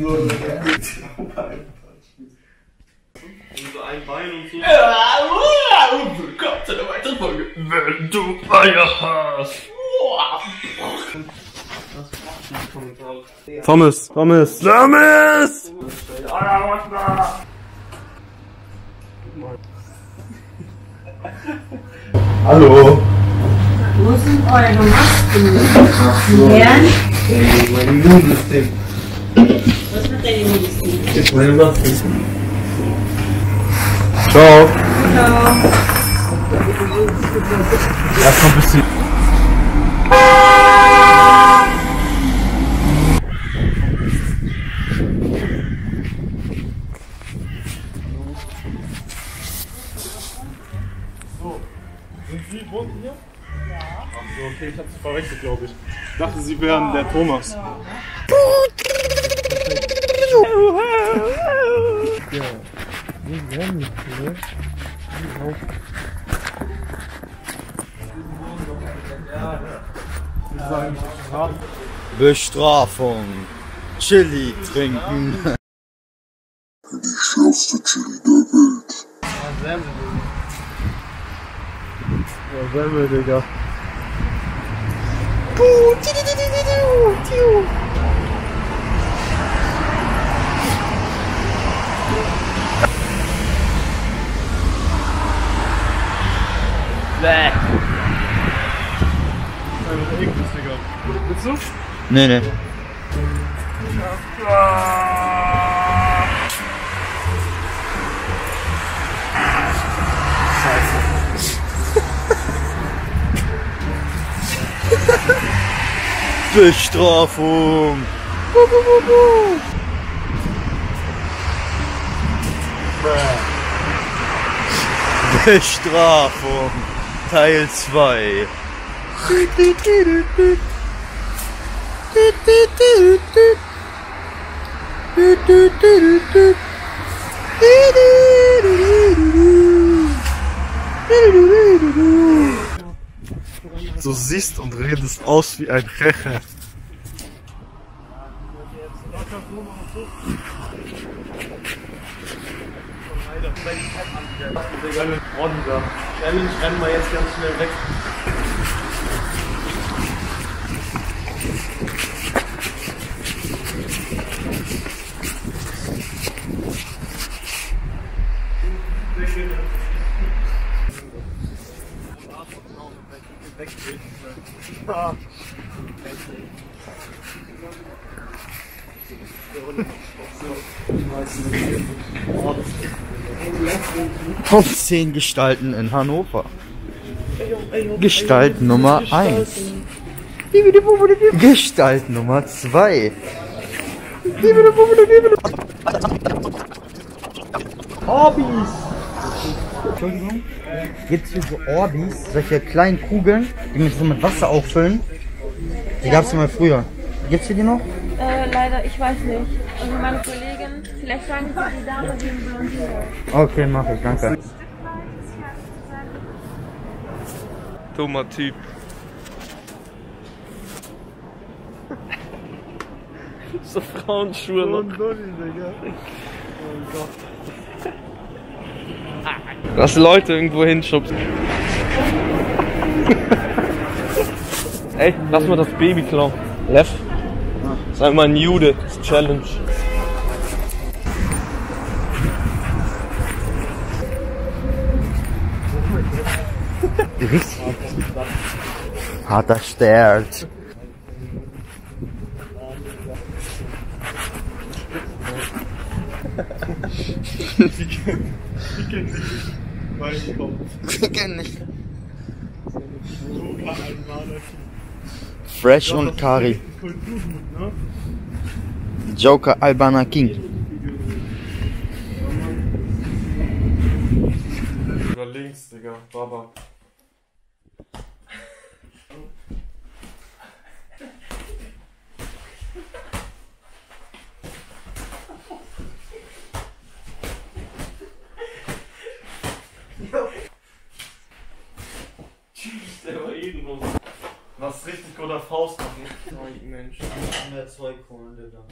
so ein Bein und so. Willkommen zu einer weiteren Folge. Wenn du Eier hast. Thomas, Thomas. Thomas! Hallo. Wo sind eure Masken? Lernen? Mein Immunsystem. Jetzt meine Maske. Ciao. Ciao. Erstmal ein bisschen. So, sind Sie wohnen hier? Ja. Ach so, okay, ich hab's verwechselt, glaube ich. Ich dachte, Sie wären der Thomas. Bestrafung. Chili trinken. Die schärfste Chili der Welt. Ja, Semmel, Digga. Bäh. Das eklig, Digga. Willst du? Nee, nee. Bestrafung. Bestrafung. Teil 2. Du siehst und redest aus wie ein Reche. Challenge, rennen wir jetzt ganz schnell weg. Top 10 Gestalten in Hannover. Gestalt Nummer 1. Gestalt Nummer 2. Orbis. Entschuldigung. Gibt's hier so Orbis, solche kleinen Kugeln, die mit so mit Wasser auffüllen? Die gab's immer früher. Gibt's hier die noch? Äh, leider, ich weiß nicht. Also meine Kollegin, vielleicht sagen Sie die Dame, die im Blondine. Okay, mach ich, danke. Dummer Typ. So Frauenschuhe noch. Lass Leute irgendwo hinschubsen. Ey, lass mal das Baby klauen. Lev. Sei mal ein Jude. Das ist Challenge. Richtig. Harter Stert. Fresh und Kari. Joker Albana King. Über links, Digga. Baba. Oder Faust machen. Mensch. Mehr Zeug holen, Digga.